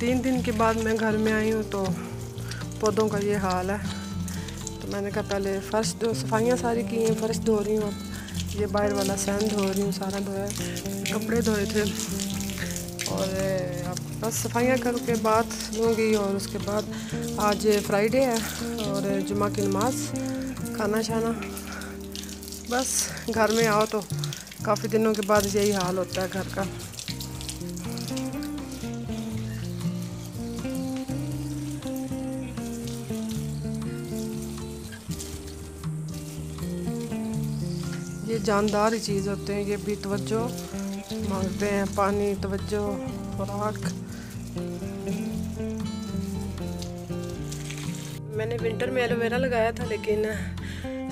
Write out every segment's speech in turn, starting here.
तीन दिन के बाद मैं घर में आई हूँ तो पौधों का ये हाल है। तो मैंने कहा पहले फ़र्श दो, सफाइयाँ सारी की हैं, फ़र्श धो रही हूँ अब। ये बाहर वाला सैन धो रही हूँ, सारा धोया कपड़े धोए थे। और अब बस सफाइयाँ करके बाद लूँगी और उसके बाद आज फ्राइडे है और जुमा की नमाज़ खाना शाना बस घर में आओ तो काफ़ी दिनों के बाद यही हाल होता है घर का। ये जानदार ही चीज़ होते हैं, ये भी तवज्जो मांगते हैं, पानी, तवज्जो, खुराक। मैंने विंटर में एलोवेरा लगाया था, लेकिन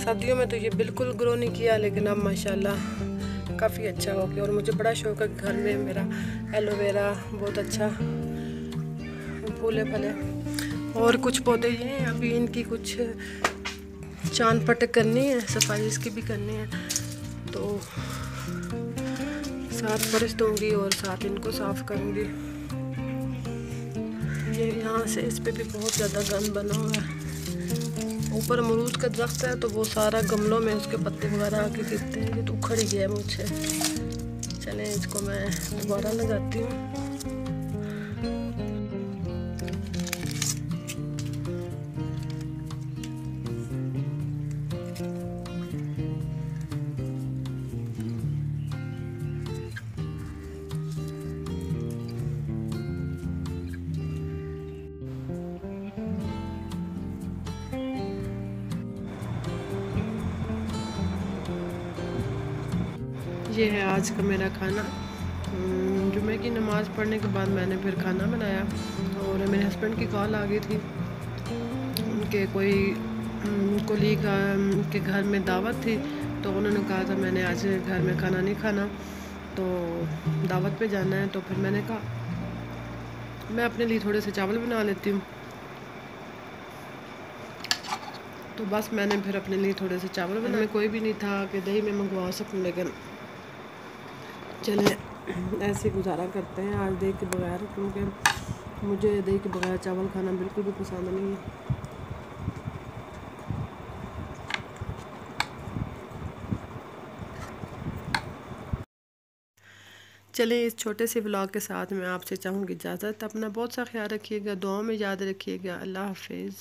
सर्दियों में तो ये बिल्कुल ग्रो नहीं किया, लेकिन अब माशाल्लाह। काफ़ी अच्छा हो गया और मुझे बड़ा शौक है घर में मेरा एलोवेरा बहुत अच्छा फूले फले। और कुछ पौधे ये हैं, अभी इनकी कुछ चाँद पटक करनी है, सफ़ाई इसकी भी करनी है। तो साथ बरस दूँगी और साथ इनको साफ़ करूँगी। ये यहाँ से इस पर भी बहुत ज़्यादा गंद बना हुआ है। ऊपर अमरूद का दरख्त है तो वो सारा गमलों में उसके पत्ते वगैरह आके गिरते हैं। तो उखड़ ही गया मुझसे मुझे। चलें, इसको मैं दोबारा लगाती हूँ। ये है आज का मेरा खाना। हम्म, जुमे की नमाज़ पढ़ने के बाद मैंने फिर खाना बनाया और मेरे हस्बैंड की कॉल आ गई थी। उनके कोई कोलीग के घर में दावत थी तो उन्होंने कहा था मैंने आज घर में खाना नहीं खाना तो दावत पे जाना है तो फिर मैंने कहा मैं अपने लिए थोड़े से चावल बना लेती हूँ। तो बस मैंने फिर अपने लिए थोड़े से चावल बनाए। कोई भी नहीं था कि दही में मंगवा सकूँ लेकिन चले, ऐसे गुजारा करते हैं आज दही के बगैर, क्योंकि मुझे दही के बगैर चावल खाना बिल्कुल भी पसंद नहीं है। चलें, इस छोटे से ब्लॉग के साथ मैं आपसे चाहूँगी इजाज़त। अपना बहुत सा ख्याल रखिएगा, दुआओं में याद रखिएगा। अल्लाह हाफिज़।